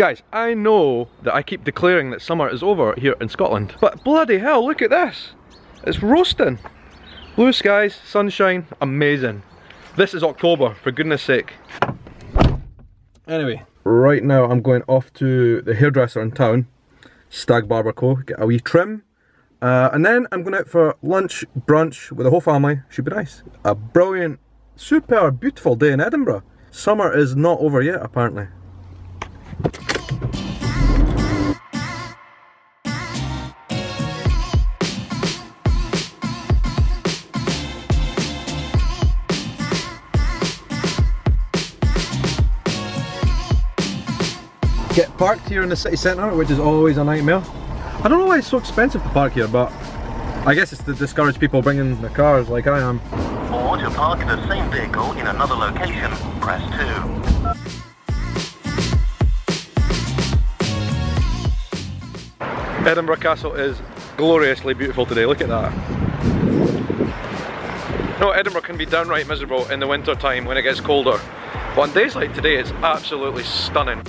Guys, I know that I keep declaring that summer is over here in Scotland, but bloody hell, look at this. It's roasting. Blue skies, sunshine, amazing. This is October, for goodness sake. Anyway, right now I'm going off to the hairdresser in town, Stag Barber Co, get a wee trim, uh, and then I'm going out for lunch, brunch with the whole family, should be nice. A brilliant, super beautiful day in Edinburgh. Summer is not over yet apparently. Get parked here in the city centre, which is always a nightmare. I don't know why it's so expensive to park here, but I guess it's to discourage people bringing their cars like I am. Or to park the same vehicle in another location, press 2. Edinburgh Castle is gloriously beautiful today, look at that. No, Edinburgh can be downright miserable in the winter time when it gets colder. But on days like today, it's absolutely stunning.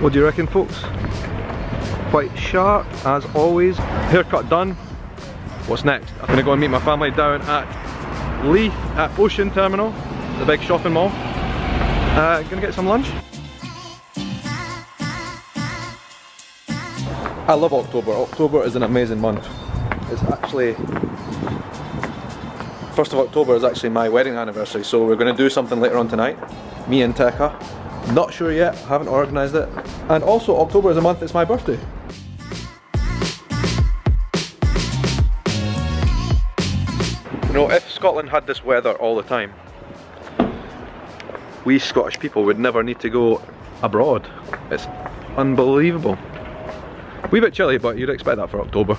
What do you reckon folks? Quite sharp as always. Haircut done. What's next? I'm gonna go and meet my family down at Leith at Ocean Terminal, the big shopping mall. Uh, gonna get some lunch. I love October. October is an amazing month. It's actually first of October is actually my wedding anniversary, so we're going to do something later on tonight. Me and Tekka. Not sure yet, haven't organised it. And also October is a month, it's my birthday. You know, if Scotland had this weather all the time, we Scottish people would never need to go abroad. It's unbelievable. Wee bit chilly, but you'd expect that for October.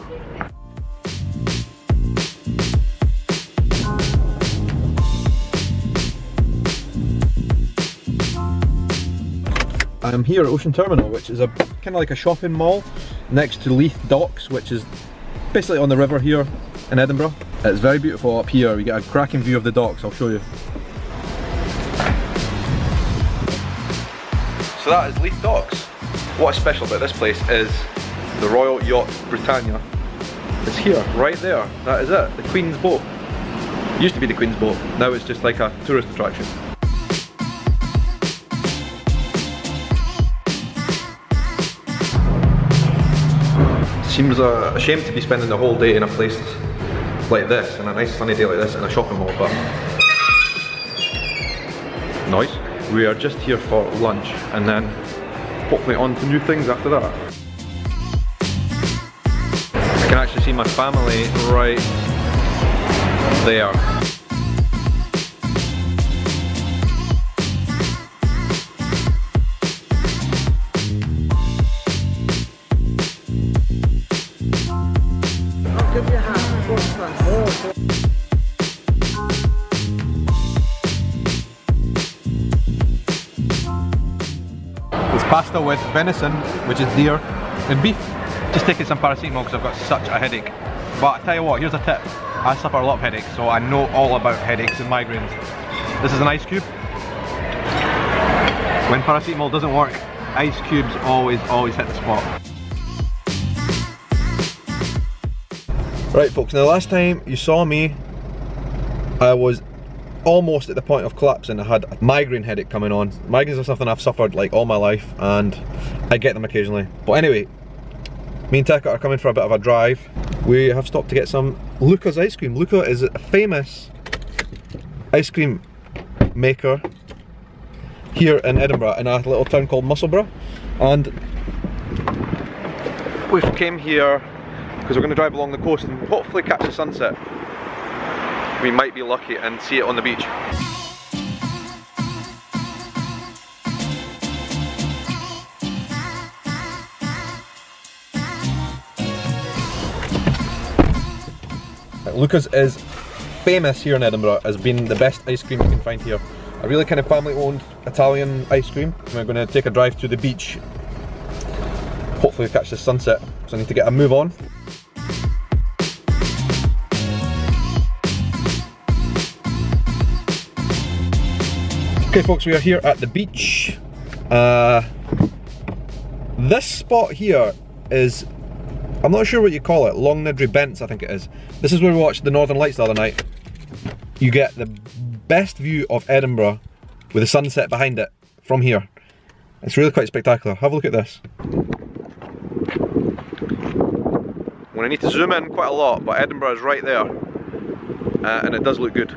I'm here at Ocean Terminal, which is a kind of like a shopping mall next to Leith Docks, which is basically on the river here in Edinburgh. It's very beautiful up here. We get a cracking view of the docks. I'll show you. So that is Leith Docks. What's special about this place is the Royal Yacht Britannia. It's here, right there. That is it. The Queen's boat. Used to be the Queen's boat. Now it's just like a tourist attraction. Seems uh, a shame to be spending the whole day in a place like this, in a nice sunny day like this, in a shopping mall, but noise. We are just here for lunch and then hopefully on to new things after that. I can actually see my family right there. Pasta with venison, which is deer, and beef. Just taking some paracetamol because I've got such a headache. But I tell you what, here's a tip. I suffer a lot of headaches, so I know all about headaches and migraines. This is an ice cube. When paracetamol doesn't work, ice cubes always, always hit the spot. Right folks, now the last time you saw me, I was almost at the point of collapsing. I had a migraine headache coming on. Migraines are something I've suffered like all my life and I get them occasionally. But anyway, me and Tekka are coming for a bit of a drive. We have stopped to get some Luca's ice cream. Luca is a famous ice cream maker here in Edinburgh in a little town called Musselburgh. And we've came here because we're going to drive along the coast and hopefully catch the sunset. We might be lucky and see it on the beach. Lucas is famous here in Edinburgh as being the best ice cream you can find here. A really kind of family owned Italian ice cream. We're going to take a drive to the beach. Hopefully catch the sunset. So I need to get a move on. Okay folks, we are here at the beach. Uh, this spot here is, I'm not sure what you call it, Longniddry Bents I think it is. This is where we watched the Northern Lights the other night. You get the best view of Edinburgh with the sunset behind it from here. It's really quite spectacular. Have a look at this. I need to zoom in quite a lot, but Edinburgh is right there. Uh, and it does look good.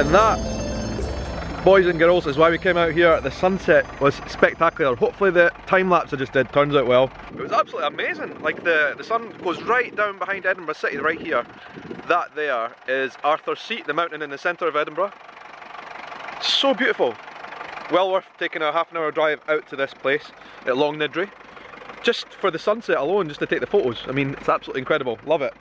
And that, boys and girls, is why we came out here. The sunset was spectacular. Hopefully the time lapse I just did turns out well. It was absolutely amazing. Like the, the sun goes right down behind Edinburgh City, right here. That there is Arthur's Seat, the mountain in the centre of Edinburgh. So beautiful. Well worth taking a half an hour drive out to this place at Longniddry. Just for the sunset alone, just to take the photos. I mean, it's absolutely incredible. Love it.